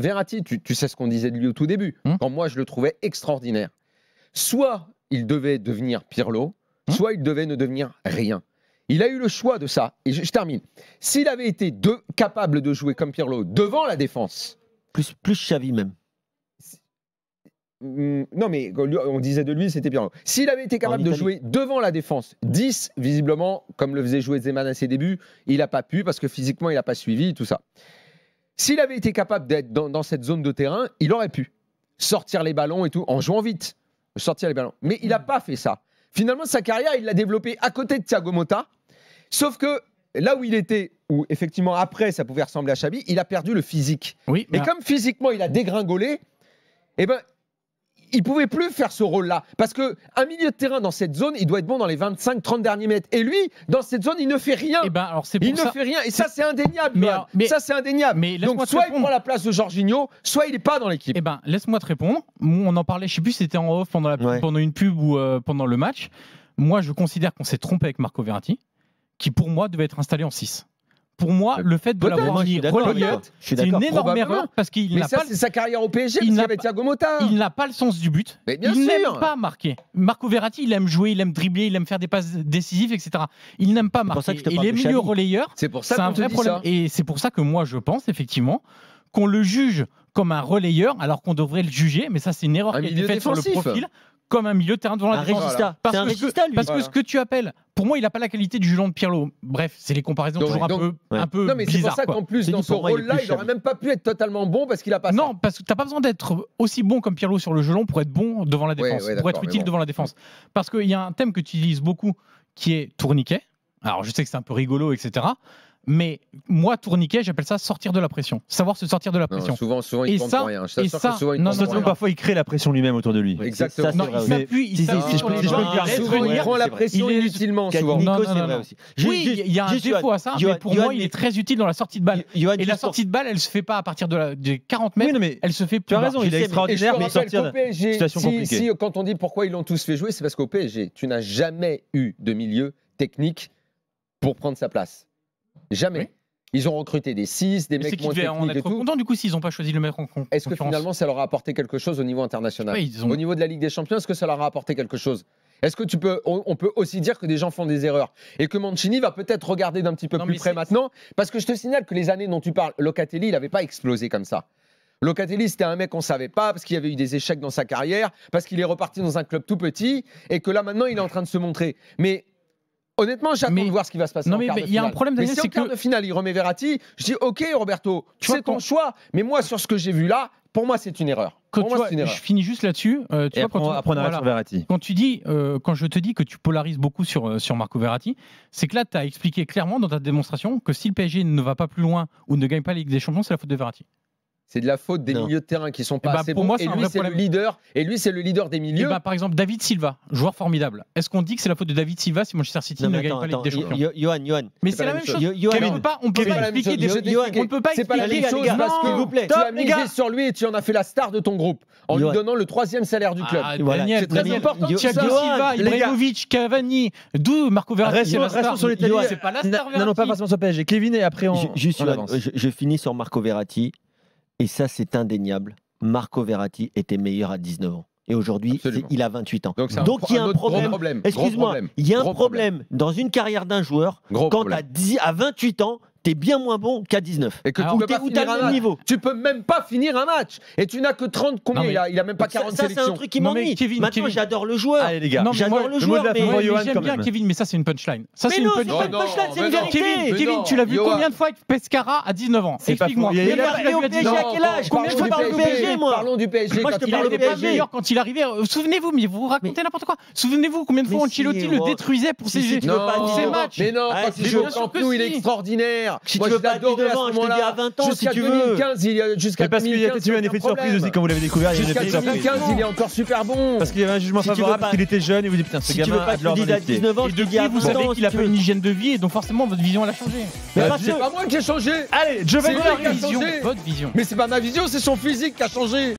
Verratti, tu, tu sais ce qu'on disait de lui au tout début, Hmm. quand moi je le trouvais extraordinaire. Soit il devait devenir Pirlo, Hmm. soit il devait ne devenir rien. Il a eu le choix de ça. Et je, je termine. S'il avait été de- capable de jouer comme Pirlo devant la défense, Plus, plus Xavi même. Hmm, non, mais on disait de lui, c'était Pirlo. S'il avait été capable de jouer devant la défense, 10, visiblement, comme le faisait jouer Zeman à ses débuts, il n'a pas pu parce que physiquement, il n'a pas suivi, tout ça. S'il avait été capable d'être dans, dans cette zone de terrain, il aurait pu sortir les ballons et tout, en jouant vite, sortir les ballons. Mais il n'a pas fait ça. Finalement, sa carrière, il l'a développée à côté de Thiago Motta, sauf que là où il était, où effectivement après ça pouvait ressembler à Xavi, il a perdu le physique. Oui, Et mais comme physiquement il a dégringolé, eh ben, il pouvait plus faire ce rôle-là. Parce que un milieu de terrain dans cette zone, il doit être bon dans les 25-30 derniers mètres. Et lui, dans cette zone, il ne fait rien. eh ben, alors c'est il pour ne ça. fait rien. Et ça, c'est indéniable. Mais Johan. alors- mais- ça, c'est indéniable. mais Donc, soit il prend la place de Jorginho, soit il n'est pas dans l'équipe. Eh ben, laisse-moi te répondre. On en parlait, je sais plus si c'était en off pendant, la, Ouais. pendant une pub ou euh, pendant le match. Moi, je considère qu'on s'est trompé avec Marco Verratti, qui pour moi devait être installé en 6. Pour moi, le fait de l'avoir mis relayeur, suis c'est une énorme erreur parce qu'il n'a pas, c'est sa carrière au PSG, il Thiago Motta. il n'a pas le sens du but. Mais bien il n'aime pas marquer. Marco Verratti, il aime jouer, il aime dribbler, il aime faire des passes décisives, etc. Il n'aime pas marquer. Et les de milieux Xavi. relayeurs, C'est pour ça c'est un vrai problème. Et c'est pour ça que moi, je pense effectivement qu'on le juge comme un relayeur, alors qu'on devrait le juger, mais ça, c'est une erreur Un qui a été faite sur le profil, comme un milieu de terrain devant la Un défense. régista. Parce un que, ce que- régista, lui. parce que ce que tu appelles, pour moi, il n'a pas la qualité du Julien de Pirlo. Bref, c'est les comparaisons Donc- toujours un peu, Ouais. un peu Non, mais c'est pour ça qu'en plus, dans ce rôle-là, il n'aurait même pas pu être totalement bon parce qu'il a pas Non, parce que t'as pas besoin d'être aussi bon comme Pirlo sur le jeu long pour être bon devant la défense, ouais, pour être utile bon. devant la défense. Parce qu'il y a un thème que tu utilises beaucoup qui est tourniquet. Alors je sais que c'est un peu rigolo, etc. Mais moi, tourniquet, j'appelle ça sortir de la pression. Savoir se sortir de la. Non, pression. souvent, souvent, il Et ça- pour rien. Je et ça- que souvent, il non, prend non, pour Surtout rien. parfois il crée la pression lui-même autour de lui. Exactement. ça, non, il s'appuie, il s'appuie sur les gens, prend la pression Il est- inutilement, souvent. Non, non, c'est non, vrai non. aussi. Oui, il y a un juste, défaut à ça, mais pour moi, il mais- est très utile dans la sortie de balle. Et la sortie de balle, elle se fait pas à partir de, la, des 40 Oui, mètres, mais elle se fait plus tu as raison, il est mais- extraordinaire rappelle sortir situation si, compliquée. si, quand on dit pourquoi ils l'ont tous fait jouer, c'est parce qu'au PSG, tu n'as jamais eu de milieu technique pour prendre sa place. Jamais. Oui. Ils ont recruté des 6, des mecs qu'ils moins en et être tout. contents du coup s'ils n'ont pas choisi le mettre en Est-ce que finalement ça leur a apporté quelque chose au niveau international ont- Au niveau de la Ligue des Champions, est-ce que ça leur a apporté quelque chose Est-ce que tu peux, on peut aussi dire que des gens font des erreurs et que Mancini va peut-être regarder d'un petit peu Non, plus près maintenant Parce que je te signale que les années dont tu parles, Locatelli, il n'avait pas explosé comme ça. Locatelli, c'était un mec qu'on savait pas parce qu'il y avait eu des échecs dans sa carrière, parce qu'il est reparti dans un club tout petit et que là maintenant il est en train de se montrer. Mais honnêtement, j'attends Mais- de voir ce qui va se passer. Non, mais- il y a un problème, Mais Daniel, si en c'est quart que- de finale il remet Verratti, je dis ok Roberto, Tu c'est ton choix. Mais moi sur ce que j'ai vu là, pour moi c'est une erreur. Quand pour tu moi vois, c'est une erreur. je finis juste là-dessus. euh, tu Et vois, après, quand on- on- après, on arrête voilà. sur Verratti. Quand tu dis, euh, quand je te dis que tu polarises beaucoup sur, euh, sur Marco Verratti, c'est que là, tu as expliqué clairement dans ta démonstration que si le PSG ne va pas plus loin ou ne gagne pas la Ligue des Champions, c'est la faute de Verratti. C'est de la faute des Non. milieux de terrain qui sont pas Eh ben, assez pour bons. moi, et lui, c'est le leader. Et lui, c'est le leader des Et milieux. bah, par exemple, David Silva, joueur formidable. Est-ce qu'on dit que c'est la faute de David Silva si Manchester City Non, ne gagne pas la Ligue des Champions Johan, Johan. Mais c'est pas la même chose. On Kevin, peut pas, pas pas expliquer des on ne peut pas C'est pas la expliquer même chose les gars, parce non, que s'il vous plaît. tu as les misé sur lui et tu en as fait la star de ton groupe en lui donnant le troisième salaire du club. Ah, C'est très important Thiago Silva, les. Ibrahimovic, Cavani, d'où Marco Verratti Restons- sur l'Italie. Johan, C'est pas la star Non, non, pas forcément sur PSG. Kevin et après on, je finis sur Marco Verratti. Et ça, c'est indéniable. Marco Verratti était meilleur à 19 ans. Et aujourd'hui, il a 28 ans. Donc, il y a un problème. Excuse-moi, il y a un problème dans une carrière d'un joueur Gros quand problème. à, 10 à 28 ans, t'es bien moins bon qu'à 19. Et que Alors, tu Ou peux t'es- pas finir t'as un le même match. niveau. Tu peux même pas finir un match. Et tu n'as que 30 combien Non, mais- il, a, il a même pas Ça, 40 ça, c'est un sélections. truc qui m'ennuie. Kevin, Maintenant, Kevin. j'adore le joueur. Allez les gars. J'adore le joueur, mais- J'aime bien même. Kevin, mais ça c'est une punchline. Ça Mais c'est une non, c'est punchline. pas une punchline, c'est une vérité. Kevin, tu l'as vu combien de fois avec Pescara à 19 ans? Explique-moi. Il y a- Combien de il y a- fois tu il y a- l'as vu à il y a- 19 à ans quel âge Combien de Je fois parle vu PSG, moi? Parlons du PSG. Moi, je quand te parle du au PSG. meilleur quand il arrivait. Souvenez-vous, mais vous racontez n'importe quoi. Souvenez-vous combien de fois Ancelotti le détruisait pour ses matchs. Mais non, quand si il au est si. Si Moi, tu veux pas 19 à ce je te dis moment-là. à 20 ans, si Jusqu'à tu veux. 2015, il y a jusqu'à parce qu'il y a 2015, peut-être eu un effet de surprise aussi quand vous l'avez découvert. Il y a eu un Jusqu'à effet de surprise. 2015, il est encore super bon. Parce qu'il y avait un jugement favorable, qu'il était jeune et vous dites putain, ce gamin a de je l'or te dans dise à les pieds. 19 ans, Et depuis, vous 20 savez qu'il a tu une hygiène de vie et donc forcément votre vision elle a changé. Mais Bah, C'est pas moi qui ai changé. Allez, je vais Votre vision, votre vision. Mais c'est pas ma vision, c'est son physique qui a changé.